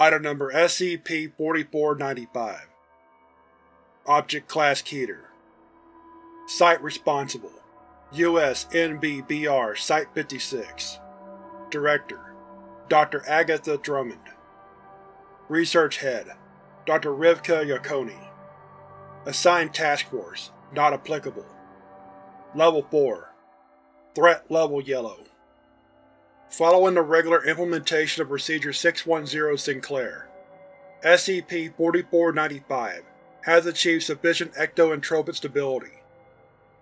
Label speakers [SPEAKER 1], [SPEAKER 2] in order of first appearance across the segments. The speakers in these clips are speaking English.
[SPEAKER 1] Item Number SCP-4495 Object Class Keter Site Responsible. U.S. NBBR Site-56 Director. Dr. Agatha Drummond. Research Head. Dr. Rivka Yokoni Assigned Task Force Not applicable. Level 4 Threat Level Yellow Following the regular implementation of Procedure 610 Sinclair, SCP-4495 has achieved sufficient ectoentropic stability,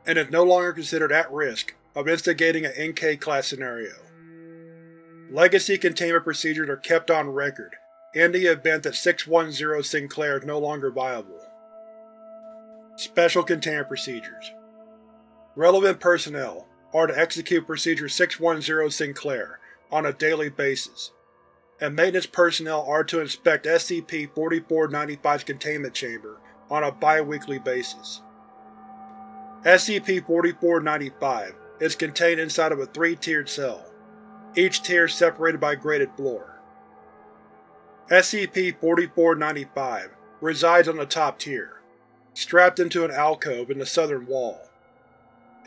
[SPEAKER 1] and is no longer considered at risk of instigating an NK-class scenario. Legacy containment procedures are kept on record in the event that 610 Sinclair is no longer viable. Special Containment Procedures Relevant personnel are to execute Procedure 610 Sinclair on a daily basis, and maintenance personnel are to inspect SCP-4495's containment chamber on a bi-weekly basis. SCP-4495 is contained inside of a three-tiered cell, each tier separated by graded floor. SCP-4495 resides on the top tier, strapped into an alcove in the southern wall.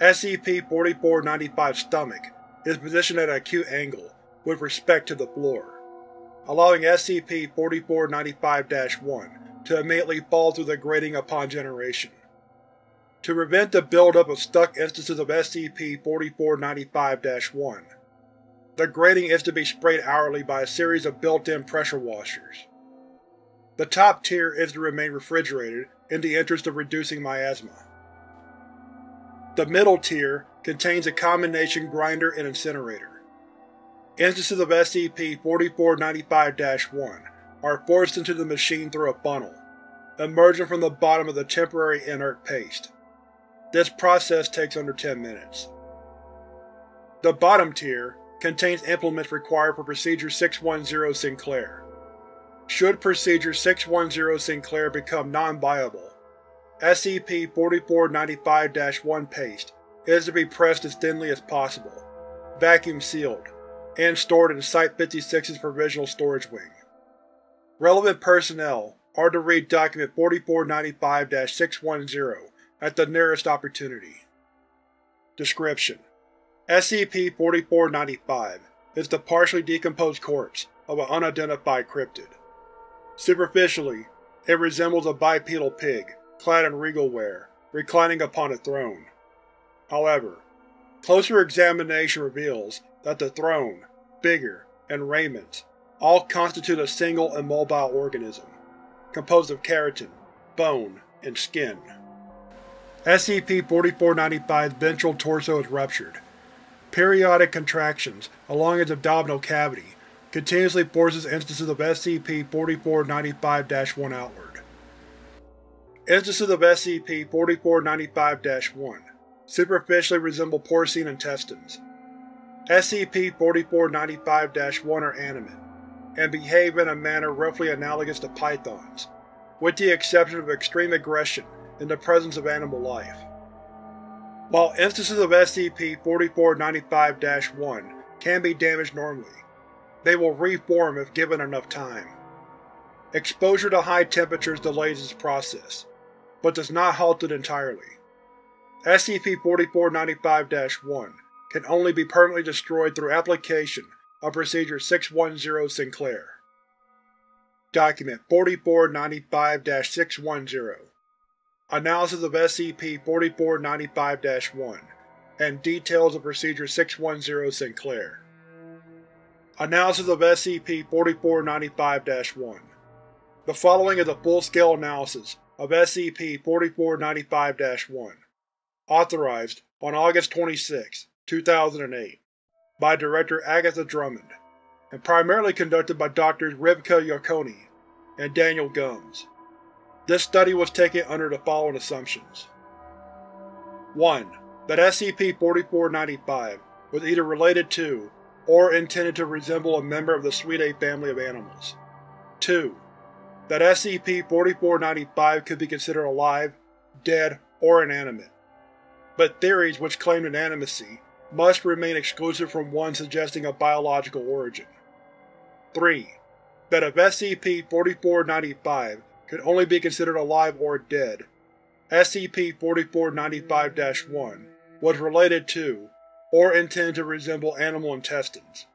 [SPEAKER 1] SCP-4495's stomach is positioned at an acute angle with respect to the floor, allowing SCP-4495-1 to immediately fall through the grating upon generation. To prevent the buildup of stuck instances of SCP-4495-1, the grating is to be sprayed hourly by a series of built-in pressure washers. The top tier is to remain refrigerated in the interest of reducing miasma. The middle tier contains a combination grinder and incinerator. Instances of SCP-4495-1 are forced into the machine through a funnel, emerging from the bottom of the temporary inert paste. This process takes under 10 minutes. The bottom tier contains implements required for Procedure 610 Sinclair. Should Procedure 610 Sinclair become non-viable, SCP-4495-1 paste is to be pressed as thinly as possible, vacuum sealed, and stored in Site-56's Provisional Storage Wing. Relevant personnel are to read Document 4495-610 at the nearest opportunity. Description: SCP-4495 is the partially decomposed corpse of an unidentified cryptid. Superficially, it resembles a bipedal pig clad in regal wear, reclining upon a throne. However, closer examination reveals that the throne, figure, and raiment all constitute a single immobile organism, composed of keratin, bone, and skin. SCP-4495's ventral torso is ruptured. Periodic contractions along its abdominal cavity continuously forces instances of SCP-4495-1 outward. Instances of SCP-4495-1 superficially resemble porcine intestines. SCP-4495-1 are animate, and behave in a manner roughly analogous to pythons, with the exception of extreme aggression in the presence of animal life. While instances of SCP-4495-1 can be damaged normally, they will reform if given enough time. Exposure to high temperatures delays this process, but does not halt it entirely. SCP-4495-1 can only be permanently destroyed through application of Procedure 610 Sinclair. Document 4495-610 Analysis of SCP-4495-1 and details of Procedure 610 Sinclair. Analysis of SCP-4495-1 The following is a full-scale analysis of SCP-4495-1, authorized on August 26, 2008, by Director Agatha Drummond, and primarily conducted by Drs. Rivka Yokoni and Daniel Gumbs. This study was taken under the following assumptions. 1. That SCP-4495 was either related to, or intended to resemble a member of the Suidae family of animals. 2 that SCP-4495 could be considered alive, dead, or inanimate, but theories which claim inanimacy must remain exclusive from one suggesting a biological origin. 3. that if SCP-4495 could only be considered alive or dead, SCP-4495-1 was related to, or intended to resemble animal intestines.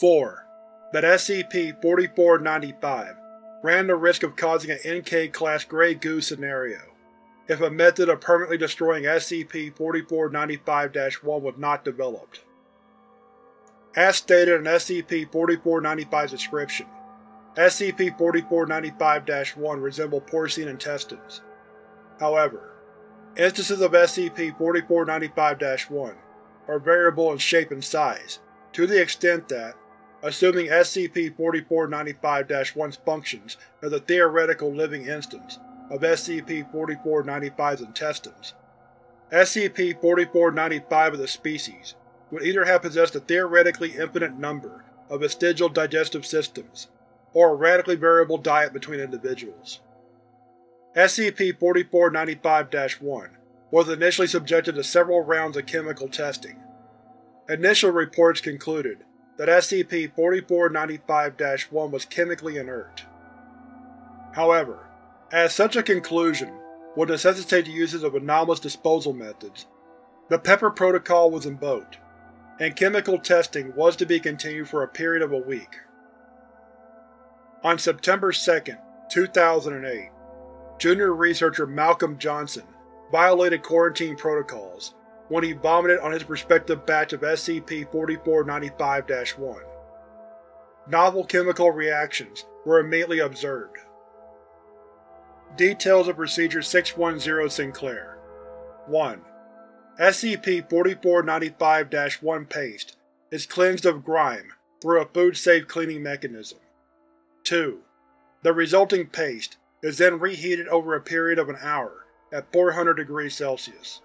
[SPEAKER 1] 4. That SCP-4495 ran the risk of causing an NK-class Grey Goo scenario, if a method of permanently destroying SCP-4495-1 was not developed. As stated in SCP-4495's description, SCP-4495-1 resemble porcine intestines. However, instances of SCP-4495-1 are variable in shape and size, to the extent that, assuming SCP-4495-1's functions as a theoretical living instance of SCP-4495's intestines, SCP-4495 as a species would either have possessed a theoretically infinite number of vestigial digestive systems, or a radically variable diet between individuals. SCP-4495-1 was initially subjected to several rounds of chemical testing. Initial reports concluded that SCP-4495-1 was chemically inert. However, as such a conclusion would necessitate the uses of anomalous disposal methods, the Pepper Protocol was invoked, and chemical testing was to be continued for a period of a week. On September 2, 2008, junior researcher Malcolm Johnson violated quarantine protocols when he vomited on his prospective batch of SCP-4495-1. Novel chemical reactions were immediately observed. Details of Procedure 610 Sinclair 1. SCP-4495-1 paste is cleansed of grime through a food-safe cleaning mechanism. 2. The resulting paste is then reheated over a period of an hour at 400 degrees Celsius.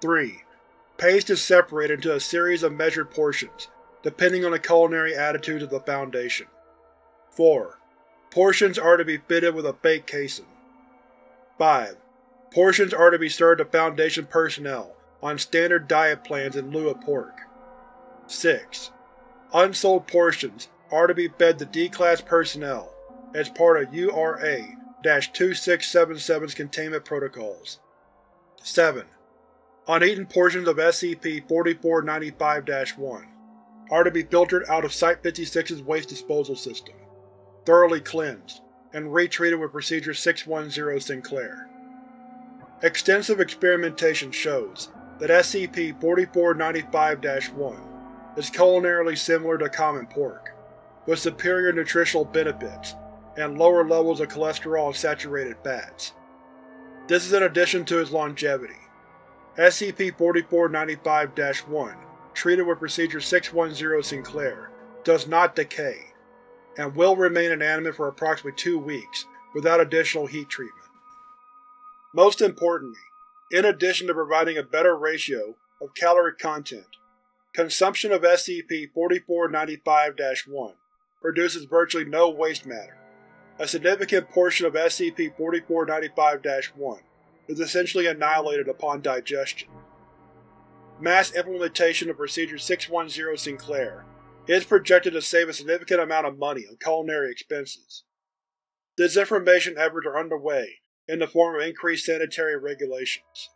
[SPEAKER 1] 3. Paste is separated into a series of measured portions, depending on the culinary attitudes of the Foundation. 4. Portions are to be fitted with a fake casing. 5. Portions are to be served to Foundation personnel on standard diet plans in lieu of pork. 6. Unsold portions are to be fed to D-Class personnel as part of URA-2677's containment protocols. 7. Uneaten portions of SCP-4495-1 are to be filtered out of Site-56's waste disposal system, thoroughly cleansed, and retreated with Procedure 610 Sinclair. Extensive experimentation shows that SCP-4495-1 is culinarily similar to common pork, with superior nutritional benefits and lower levels of cholesterol and saturated fats. This is in addition to its longevity. SCP-4495-1, treated with Procedure 610 Sinclair, does not decay, and will remain inanimate for approximately two weeks without additional heat treatment. Most importantly, in addition to providing a better ratio of caloric content, consumption of SCP-4495-1 produces virtually no waste matter. A significant portion of SCP-4495-1 is essentially annihilated upon digestion. Mass implementation of Procedure 610 Sinclair is projected to save a significant amount of money on culinary expenses. Disinformation efforts are underway in the form of increased sanitary regulations.